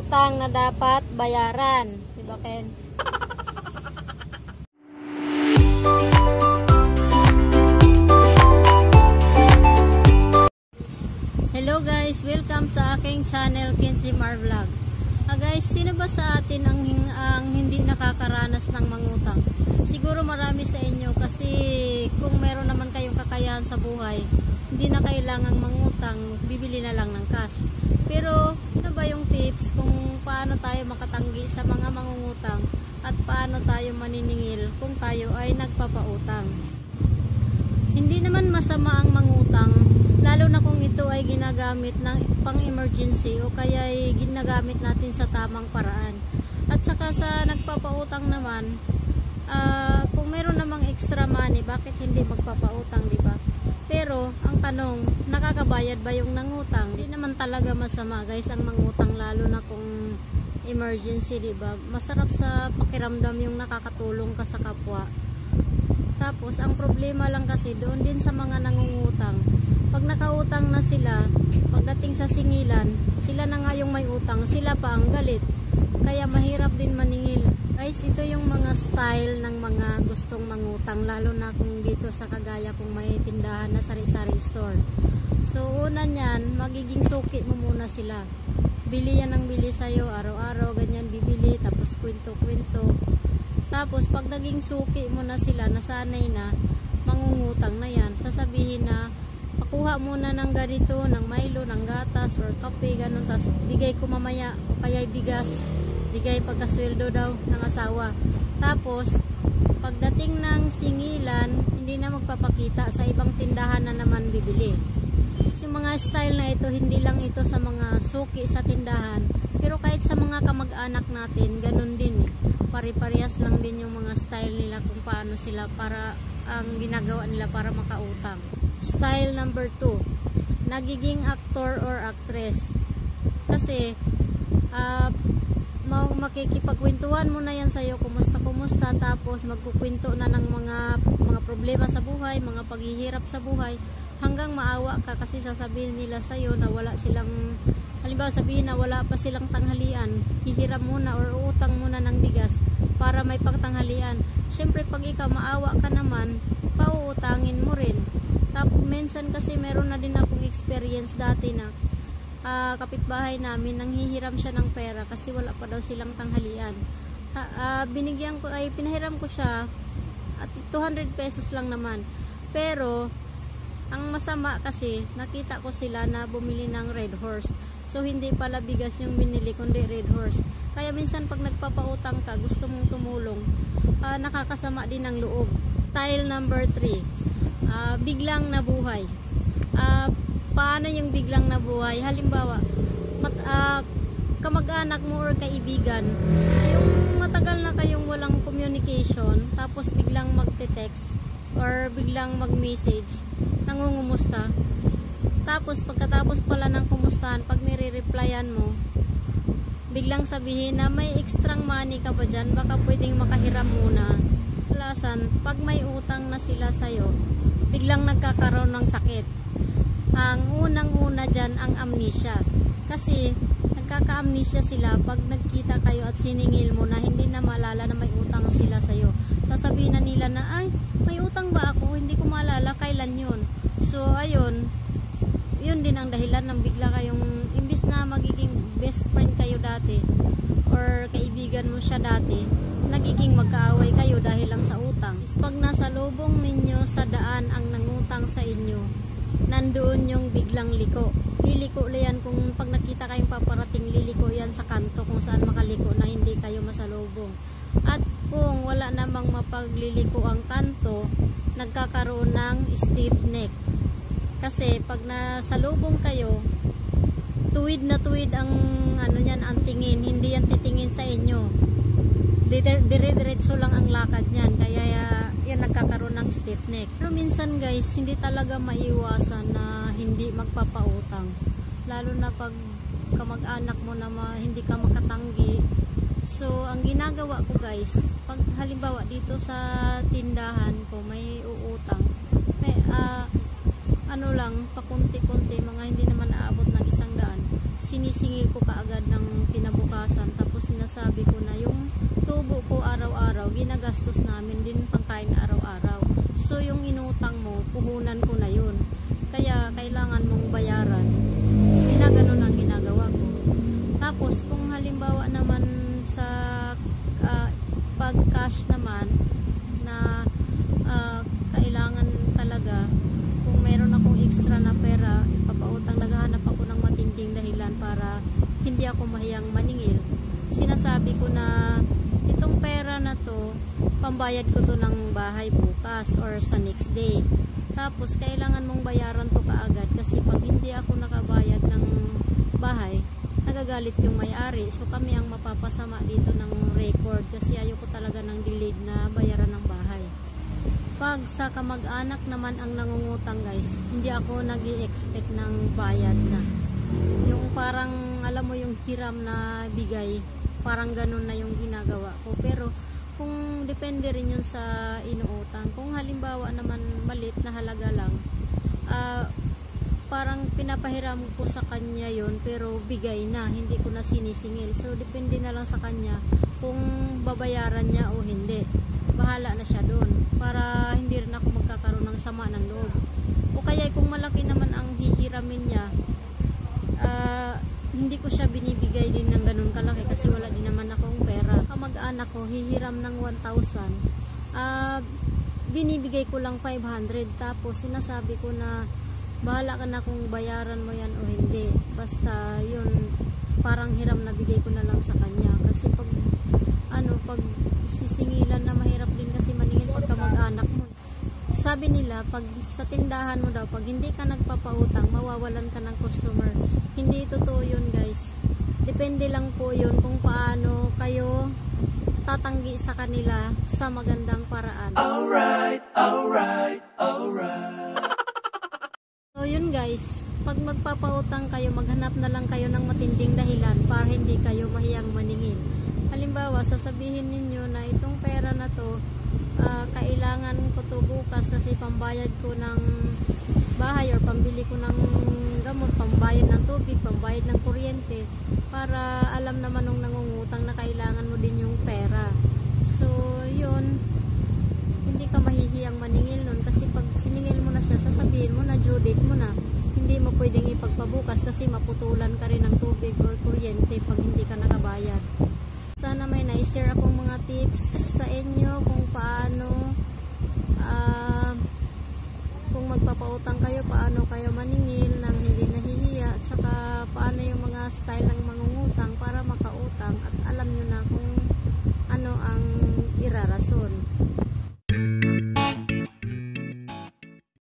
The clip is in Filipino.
utang na dapat bayaran. Diba Ken? Hello guys, welcome sa aking channel Kenji Mar Vlog. Ah guys, sino ba sa atin ang, ang hindi nakakaranas ng mangutang? Siguro marami sa inyo kasi kung meron naman kayong kakayahan sa buhay, hindi na kailangang mangutang, bibili na lang ng cash. Pero ano ba yung tips kung paano tayo makatanggi sa mga mangungutang at paano tayo maniningil kung tayo ay nagpapautang? Hindi naman masama ang mangutang lalo na kung ito ay ginagamit ng pang-emergency o kaya ay ginagamit natin sa tamang paraan. At saka sa nagpapautang naman, uh, kung meron namang extra money, bakit hindi magpapautang, di ba? Pero, ang tanong, nakakabayad ba yung nangutang? Hindi naman talaga masama, guys, ang mangutang lalo na kung emergency, di ba? Masarap sa pakiramdam yung nakakatulong ka sa kapwa. Tapos, ang problema lang kasi doon din sa mga nangungutang, pag nakautang na sila, pagdating sa singilan, sila na nga yung may utang, sila pa ang galit. Kaya mahirap din maningil. Guys, ito yung mga style ng mga gustong mangutang, lalo na kung dito sa Kagaya kung may tindahan na sari-sari store. So, una niyan, magiging suki mo muna sila. Bili yan ng bili sa'yo, araw-araw, ganyan bibili, tapos kwento-kwento. Tapos, pag naging suki mo na sila, nasanay na, mangungutang na yan, sasabihin na, pakuha muna ng ganito, ng Milo, ng gatas, or kape, ganun. Tapos bigay ko mamaya, o kaya bigas, bigay pagkasweldo daw ng asawa. Tapos, pagdating ng singilan, hindi na magpapakita sa ibang tindahan na naman bibili. Kasi mga style na ito, hindi lang ito sa mga suki sa tindahan, pero kahit sa mga kamag-anak natin, ganun din eh. Pari-parehas lang din yung mga style nila kung paano sila para ang ginagawa nila para makautang. Style number 2, nagiging actor or actress. Kasi, uh, makikipagkwentuhan mo na yan sa'yo, kumusta kumusta, tapos magkukwento na ng mga mga problema sa buhay, mga paghihirap sa buhay, hanggang maawa ka kasi sasabihin nila sa'yo na wala silang, halimbawa sabihin na wala pa silang tanghalian, hihiram muna or utang muna ng bigas para may pagtanghalian. Siyempre pag ikaw maawa ka naman, pauutangin mo rin. Tapos minsan kasi meron na din akong experience dati na uh, kapitbahay namin nang hihiram siya ng pera kasi wala pa daw silang tanghalian. Ta uh, binigyan ko ay pinahiram ko siya at 200 pesos lang naman. Pero ang masama kasi nakita ko sila na bumili ng red horse. So hindi pala bigas yung binili kundi red horse. Kaya minsan pag nagpapautang ka, gusto mong tumulong, uh, nakakasama din ang loob. Tile number 3 uh, biglang nabuhay. Uh, paano yung biglang nabuhay? Halimbawa, mat, uh, kamag-anak mo or kaibigan, yung matagal na kayong walang communication, tapos biglang magte-text or biglang mag-message, nangungumusta. Tapos pagkatapos pala ng kumustahan, pag nire-replyan mo, biglang sabihin na may extra money ka pa dyan, baka pwedeng makahiram muna. Lasan, pag may utang na sila sa'yo, biglang nagkakaroon ng sakit. Ang unang-una dyan ang amnesia. Kasi nagkaka-amnesia sila pag nagkita kayo at siningil mo na hindi na maalala na may utang sila sa'yo. Sasabihin na nila na, ay, may utang ba ako? Hindi ko maalala kailan yun. So, ayun, yun din ang dahilan ng bigla kayong, imbis na magiging best friend kayo dati, or kaibigan mo siya dati, nagiging magkaaway kayo dahil lang sa utang. Is pag nasa lubong ninyo sa daan ang nangutang sa inyo, nandoon yung biglang liko. Liliko yan kung pag nakita kayong paparating, liliko yan sa kanto kung saan makaliko na hindi kayo masalubong. At kung wala namang mapagliliko ang kanto, nagkakaroon ng stiff neck. Kasi pag nasalubong kayo, tuwid na tuwid ang ano niyan ang tingin, hindi yan titingin sa inyo. Dire-diretso lang ang lakad niyan. Kaya yan nagkakaroon ng stiff neck. Pero minsan guys hindi talaga maiwasan na hindi magpapautang. Lalo na pag kamag-anak mo na ma, hindi ka makatanggi. So ang ginagawa ko guys pag halimbawa dito sa tindahan ko may uutang may, uh, ano lang, pakunti-kunti, mga hindi naman aabot ng isang daan, sinisingil ko kaagad ng kinabukasan. Tapos sinasabi ko na yung tubo ko araw-araw, ginagastos namin din pangkain araw-araw. So yung inutang mo, puhunan ko na yun. Kaya kailangan mong bayaran. Ginaganon ang ginagawa ko. Tapos kung halimbawa naman sa uh, pag-cash naman na uh, kailangan talaga kung meron akong extra na pera, ipapautang, naghahanap ako ng matinding dahilan para hindi ako mahiyang maningil. Sinasabi ko na itong pera na to, pambayad ko to ng bahay bukas or sa next day. Tapos, kailangan mong bayaran to kaagad kasi pag hindi ako nakabayad ng bahay, nagagalit yung may-ari. So, kami ang mapapasama dito ng record kasi ayoko talaga ng delayed na bayaran. Pag sa kamag-anak naman ang nangungutang guys, hindi ako nag expect ng bayad na. Yung parang, alam mo yung hiram na bigay, parang ganun na yung ginagawa ko. Pero, kung depende rin yun sa inuutang. Kung halimbawa naman malit na halaga lang, uh, parang pinapahiram ko sa kanya yon pero bigay na, hindi ko na sinisingil. So, depende na lang sa kanya kung babayaran niya o hindi bahala na siya doon para hindi rin ako magkakaroon ng sama ng loob. O kaya kung malaki naman ang hihiramin niya uh, hindi ko siya binibigay din ng ganun kalaki kasi wala din naman akong pera. Kamag-anak ko hihiram ng 1,000 uh, binibigay ko lang 500 tapos sinasabi ko na bahala ka na kung bayaran mo yan o hindi. Basta yun parang hiram na bigay ko na lang sa kanya. Kasi pag ano pag sisingilan na mahirap din kasi maningil pagka mag-anak. Sabi nila, pag sa tindahan mo daw, pag hindi ka nagpapautang, mawawalan ka ng customer. Hindi totoo yun guys. Depende lang po yun kung paano kayo tatanggi sa kanila sa magandang paraan. Alright, alright, alright. So yun guys, pag magpapautang kayo, maghanap na lang kayo ng matinding dahilan para hindi kayo mahiyang maningil halimbawa sasabihin ninyo na itong pera na to uh, kailangan ko to bukas kasi pambayad ko ng bahay or pambili ko ng gamot, pambayad ng tubig, pambayad ng kuryente para alam naman nung nangungutang na kailangan mo din yung pera. So yun. Hindi ka mahihiyang maningil nun kasi pag siningil mo na siya sasabihin mo na due date mo na. Hindi mo pwedeng ipagpabukas kasi maputulan ka rin ng tubig or kuryente pag hindi ka nakabayad. Sana may na-share akong mga tips sa inyo kung paano uh, kung magpapautang kayo paano kayo maningil nang hindi nahihiya at saka paano yung mga style ng mangungutang para makautang at alam nyo na kung ano ang irarason